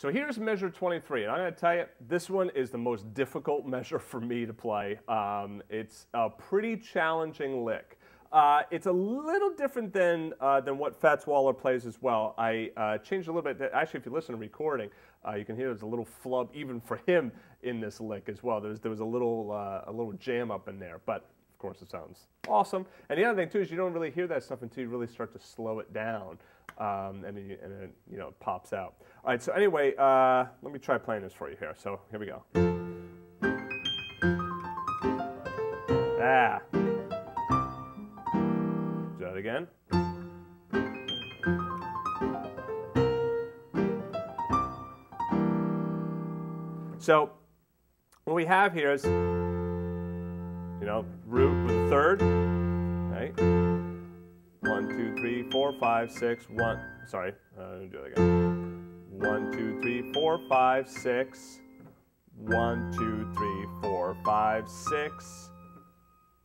So here's measure 23, and I'm going to tell you, this one is the most difficult measure for me to play. Um, it's a pretty challenging lick. Uh, it's a little different than, uh, than what Fats Waller plays as well. I uh, changed a little bit. Actually, if you listen to recording, uh, you can hear there's a little flub even for him in this lick as well. There's, there was a little, uh, a little jam up in there, but of course it sounds awesome. And the other thing too is you don't really hear that stuff until you really start to slow it down, um, and, you, and it you know pops out. All right. So anyway, uh, let me try playing this for you here. So here we go. Ah. Do that again. So what we have here is, you know, root with a third, two, three, four, five, six, one. Sorry, uh, do it again. One, two, three, four, five, six. One, two, three, four, five, six.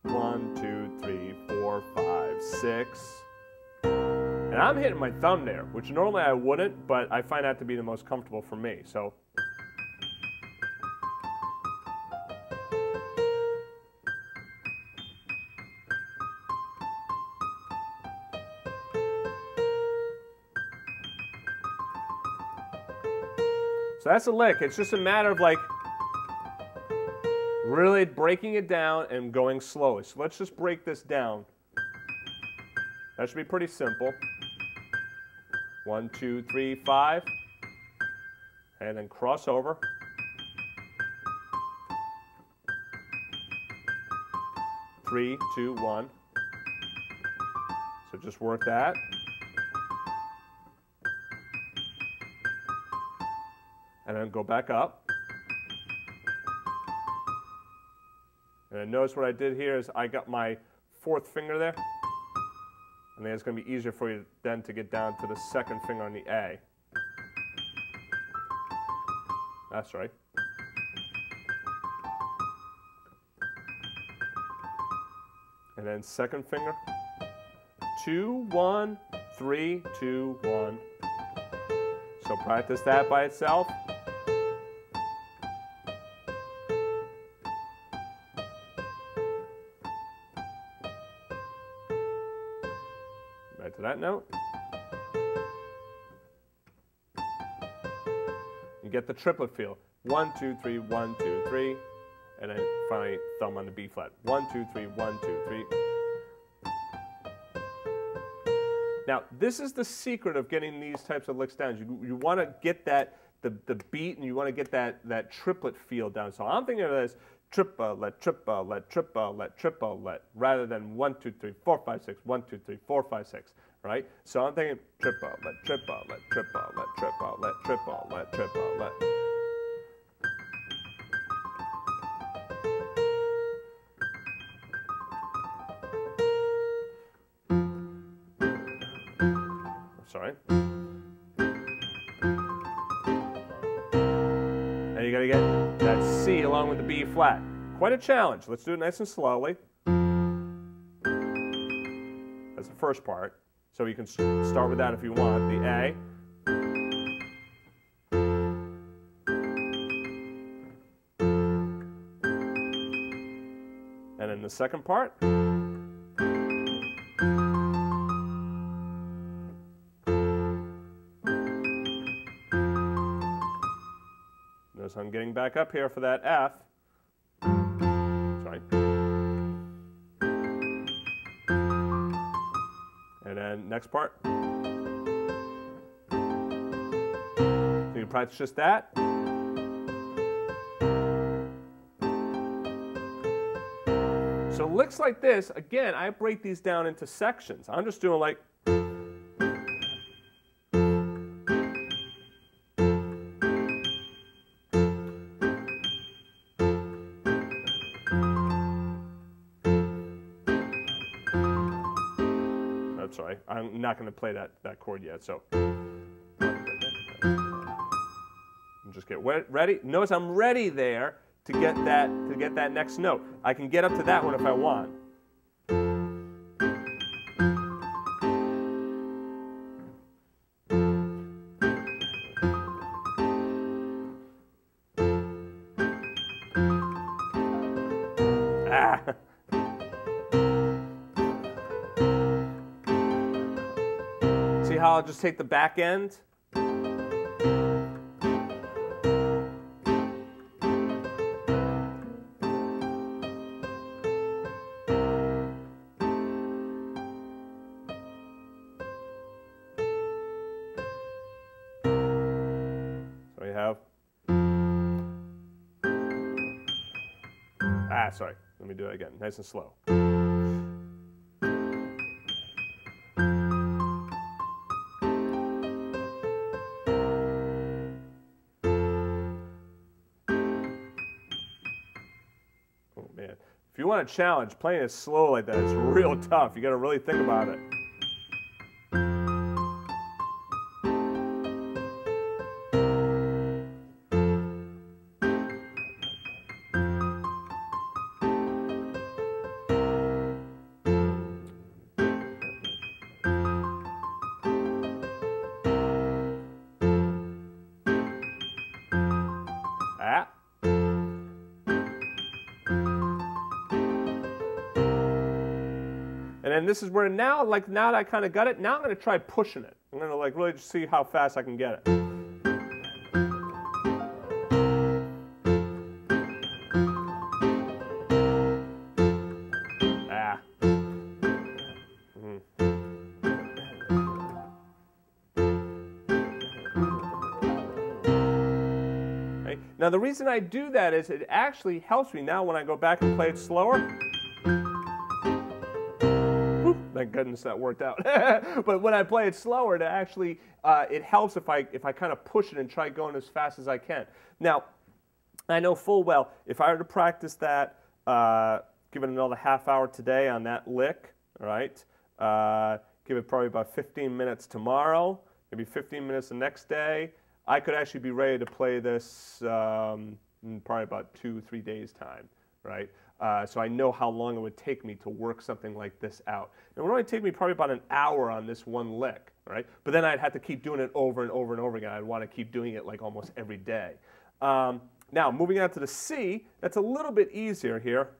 One, two, three, four, five, six. And I'm hitting my thumb there, which normally I wouldn't, but I find that to be the most comfortable for me. So So that's a lick. It's just a matter of like really breaking it down and going slowly. So let's just break this down. That should be pretty simple. One, two, three, five. And then cross over. Three, two, one. So just work that. And then go back up. And then notice what I did here is I got my fourth finger there. And then it's going to be easier for you then to get down to the second finger on the A. That's right. And then second finger. Two, one, three, two, one. So practice that by itself. To that note. You get the triplet feel. One, two, three, one, two, three. And then finally thumb on the B flat. One, two, three, one, two, three. Now, this is the secret of getting these types of licks down. You, you want to get that the, the beat and you want to get that, that triplet feel down. So I'm thinking of this triplet, triplet, triplet, triplet, rather than one, two, three, four, five, six, one, two, three, four, five, six right? So I'm thinking let triple let let triple, let let let Along with the B flat. Quite a challenge. Let's do it nice and slowly. That's the first part. So you can start with that if you want. The A. And then the second part. I'm getting back up here for that F. Sorry. And then next part. So you practice just that. So licks like this, again, I break these down into sections. I'm just doing like sorry. I'm not going to play that, that chord yet. So just get ready. Notice I'm ready there to get that to get that next note. I can get up to that one if I want. See how I'll just take the back end? So we have. Ah, sorry. Let me do it again. Nice and slow. Man. If you want a challenge, playing it slow like that is real tough. You got to really think about it. And this is where now, like now that I kind of got it, now I'm going to try pushing it. I'm to like really just see how fast I can get it. Ah. Okay. Now the reason I do that is it actually helps me now when I go back and play it slower. Thank goodness that worked out. but when I play it slower, to actually, uh, it helps if I if I kind of push it and try going as fast as I can. Now, I know full well if I were to practice that, uh, give it another half hour today on that lick, all right. Uh, give it probably about 15 minutes tomorrow, maybe 15 minutes the next day. I could actually be ready to play this um, in probably about two, three days time, right? Uh, so I know how long it would take me to work something like this out. It would only take me probably about an hour on this one lick, right? But then I'd have to keep doing it over and over and over again. I'd want to keep doing it like almost every day. Um, now, moving on to the C, that's a little bit easier here.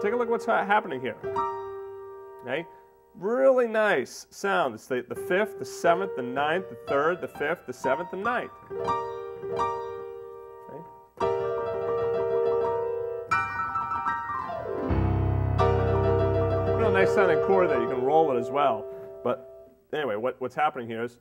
Take a look at what's happening here. Okay? Really nice sound. It's the, the fifth, the seventh, the ninth, the third, the fifth, the seventh, the ninth. Okay? Real nice sounding chord there. You can roll it as well. But anyway, what, what's happening here is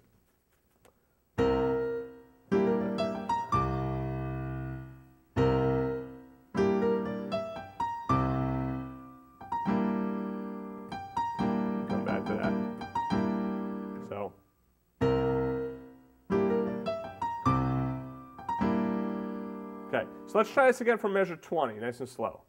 Okay, so let's try this again from measure 20, nice and slow.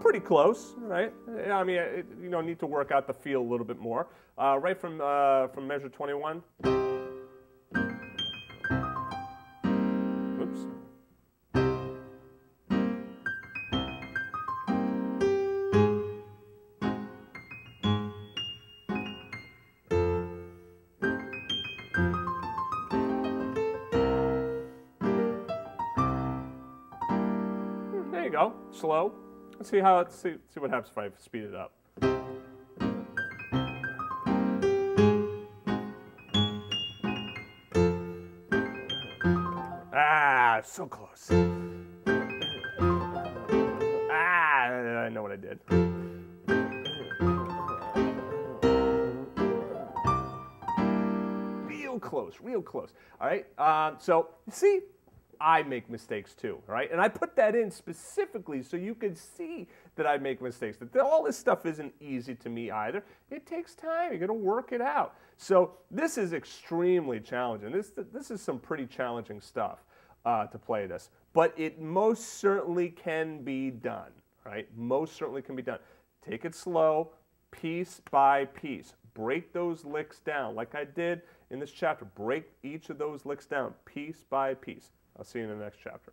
Pretty close, right? I mean, it, you know, need to work out the feel a little bit more. Uh, right from uh, from measure 21. Oops. There you go. Slow. Let's see how see see what happens if I speed it up. Ah, so close. Ah, I know what I did. Real close, real close. All right. Um, so see, I make mistakes too, right? And I put that in specifically so you could see that I make mistakes. That all this stuff isn't easy to me either. It takes time. You're going to work it out. So this is extremely challenging. This this is some pretty challenging stuff uh, to play this, but it most certainly can be done. right? Most certainly can be done. Take it slow, piece by piece. Break those licks down like I did in this chapter. Break each of those licks down piece by piece. I'll see you in the next chapter.